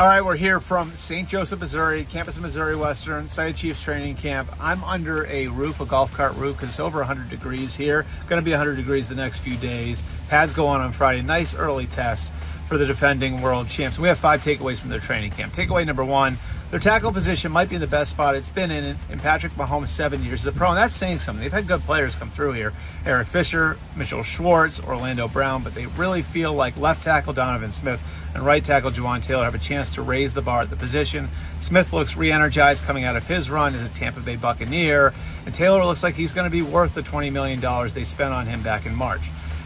All right, we're here from St. Joseph, Missouri, campus of Missouri Western, of Chiefs training camp. I'm under a roof, a golf cart roof, because it's over 100 degrees here. Going to be 100 degrees the next few days. Pads go on on Friday. Nice early test for the defending world champs. We have five takeaways from their training camp. Takeaway number one, their tackle position might be in the best spot it's been in in Patrick Mahomes' seven years as a pro, and that's saying something. They've had good players come through here. Eric Fisher, Mitchell Schwartz, Orlando Brown, but they really feel like left tackle Donovan Smith and right tackle Jawaan Taylor have a chance to raise the bar at the position. Smith looks re-energized coming out of his run as a Tampa Bay Buccaneer, and Taylor looks like he's going to be worth the $20 million they spent on him back in March.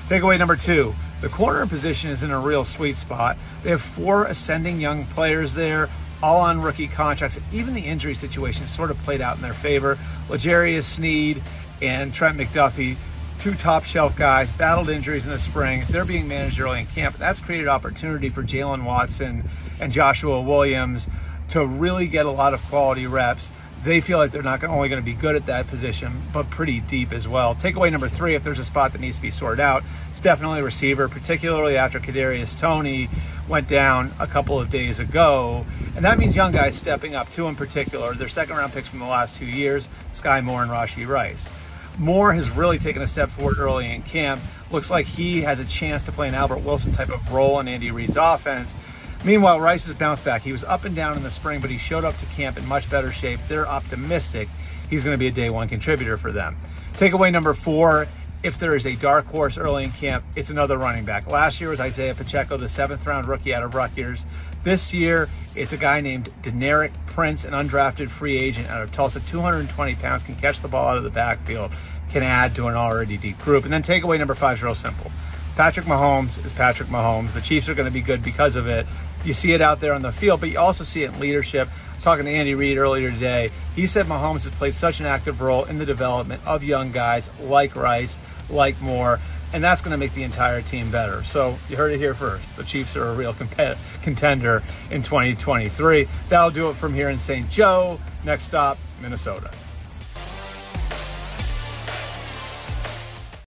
Takeaway number two, the corner position is in a real sweet spot. They have four ascending young players there, all on rookie contracts. Even the injury situation sort of played out in their favor. L'Jarius Sneed and Trent McDuffie two top shelf guys, battled injuries in the spring. They're being managed early in camp. That's created opportunity for Jaylen Watson and Joshua Williams to really get a lot of quality reps. They feel like they're not only going to be good at that position, but pretty deep as well. Takeaway number three, if there's a spot that needs to be sorted out, it's definitely receiver, particularly after Kadarius Toney went down a couple of days ago. And that means young guys stepping up, two in particular. Their second round picks from the last two years, Skyy Moore and Rashee Rice. Moore has really taken a step forward early in camp. Looks like he has a chance to play an Albert Wilson type of role in Andy Reid's offense. Meanwhile, Rice has bounced back. He was up and down in the spring, but he showed up to camp in much better shape. They're optimistic he's going to be a day one contributor for them. Takeaway number four if there is a dark horse early in camp, it's another running back. Last year was Isaiah Pacheco, the seventh round rookie out of Rutgers. This year, it's a guy named Deneric Prince, an undrafted free agent out of Tulsa, 220 pounds, can catch the ball out of the backfield, can add to an already deep group. And then takeaway number five is real simple. Patrick Mahomes is Patrick Mahomes. The Chiefs are going to be good because of it. You see it out there on the field, but you also see it in leadership. Talking to Andy Reid earlier today. He said Mahomes has played such an active role in the development of young guys like Rice like Moore, and that's going to make the entire team better. So you heard it here first. The Chiefs are a real comp- contender in 2023. That'll do it from here in St. Joe. Next stop, Minnesota.